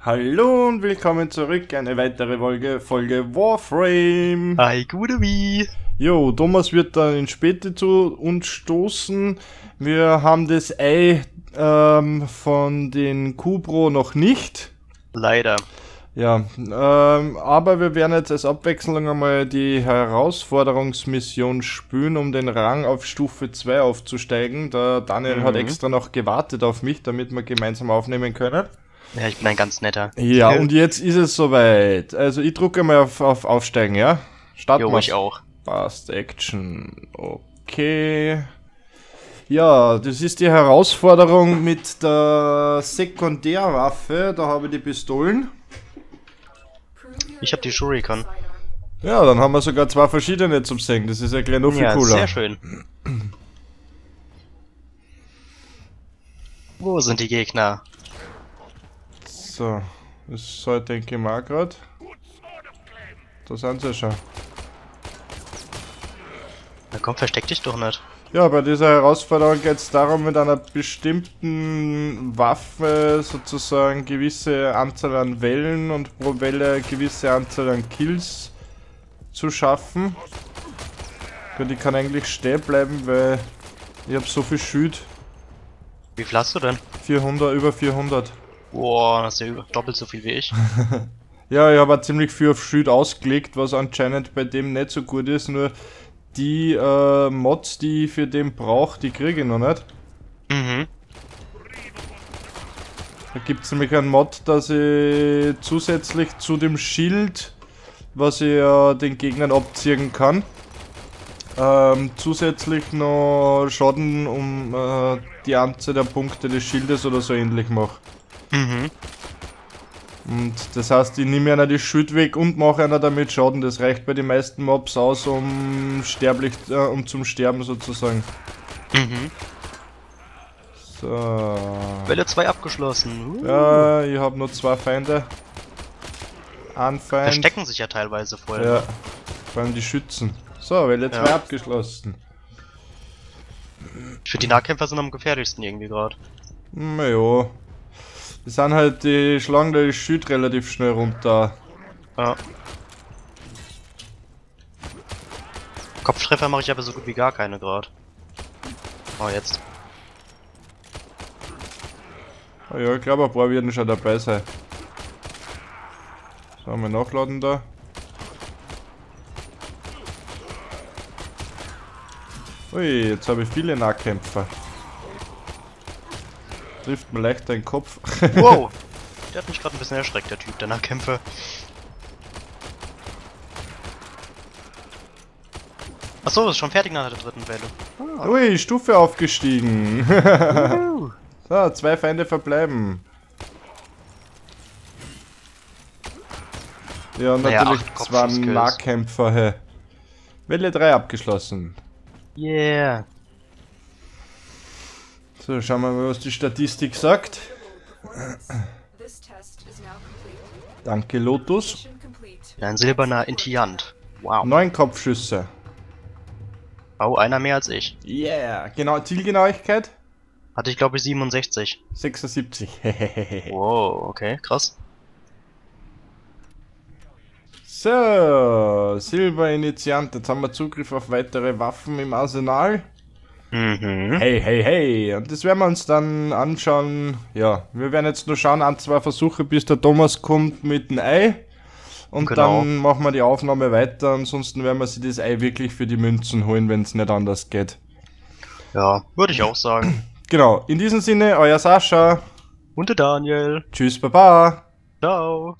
Hallo und willkommen zurück, eine weitere Folge, Folge Warframe. Hi, gute wie. Jo, Thomas wird dann in Späte zu uns stoßen. Wir haben das Ei ähm, von den Kubro noch nicht. Leider. Ja, ähm, aber wir werden jetzt als Abwechslung einmal die Herausforderungsmission spülen, um den Rang auf Stufe 2 aufzusteigen. Der Daniel Mhm. hat extra noch gewartet auf mich, damit wir gemeinsam aufnehmen können. Ja, ich bin ein ganz netter. Ja, und jetzt ist es soweit. Also ich drucke mal auf, auf Aufsteigen, ja? Starten Jo, ich auch. Fast Action. Okay. Ja, das ist die Herausforderung mit der Sekundärwaffe. Da habe ich die Pistolen. Ich hab die Shuriken. Ja, dann haben wir sogar zwei verschiedene zum Singen. Das ist ja gleich noch viel Ja, cooler. sehr schön. Wo sind die Gegner? So, das sollte denke ich mal gerade. Da sind sie schon. Na komm, versteck dich doch nicht. Ja, bei dieser Herausforderung geht es darum, mit einer bestimmten Waffe sozusagen gewisse Anzahl an Wellen und pro Welle gewisse Anzahl an Kills zu schaffen. Gut, ich kann eigentlich stehen bleiben, weil ich habe so viel Schild. Wie viel hast du denn? 400, über 400. Boah, das ist ja doppelt so viel wie ich. Ja, ich habe auch ziemlich viel auf Schild ausgelegt, was anscheinend bei dem nicht so gut ist, nur die äh, Mods, die ich für den brauche, die kriege ich noch nicht. Mhm. Da gibt es nämlich einen Mod, dass ich zusätzlich zu dem Schild, was ich ja den Gegnern abziehen kann, ähm, zusätzlich noch Schaden um äh, die Anzahl der Punkte des Schildes oder so ähnlich mache. Mhm. Und das heißt, ich nehme einer die Schild weg und mache einer damit Schaden. Das reicht bei den meisten Mobs aus, um sterblich, äh, um zum Sterben sozusagen. Mhm. So. Welle 2 abgeschlossen. Uh. Ja, ich habe nur zwei Feinde. Ein Feind. Verstecken sich ja teilweise voll. Ja, vor allem die Schützen. So, Welle 2 Ja. abgeschlossen. Ich finde die Nahkämpfer sind am gefährlichsten irgendwie gerade. Naja. Die sind halt, die schlagen da die Schild relativ schnell runter. Ja. Kopftreffer mache ich aber so gut wie gar keine gerade. Oh, jetzt. Ah ja, ich glaube, ein paar werden schon dabei sein. So, wir nachladen da. Ui, jetzt habe ich viele Nahkämpfer. Trifft mir leicht den Kopf. Wow! Der hat mich gerade ein bisschen erschreckt, der Typ, der Nahkämpfer. Achso, ist schon fertig nach der dritten Welle. Ui, Stufe aufgestiegen. So, zwei Feinde verbleiben. Ja, Naja, natürlich acht zwei. Nahkämpfer. Welle 3 abgeschlossen. Yeah. So, schauen wir mal, was die Statistik sagt. Danke, Lotus. Ein silberner Intiant. Wow. Neun Kopfschüsse. Oh, einer mehr als ich. Yeah. Genau, Zielgenauigkeit? Hatte ich glaube ich 67. 76. Wow, okay, krass. so, Silber-Initiant. Jetzt haben wir Zugriff auf weitere Waffen im Arsenal. Mhm. Hey, hey, hey. Und das werden wir uns dann anschauen. Ja, wir werden jetzt nur schauen, ein, zwei Versuche, bis der Thomas kommt mit dem Ei. Und Genau. dann machen wir die Aufnahme weiter. Ansonsten werden wir sich das Ei wirklich für die Münzen holen, wenn es nicht anders geht. Ja, würde ich auch sagen. Genau, in diesem Sinne, euer Sascha. Und der Daniel. Tschüss, Baba. Ciao.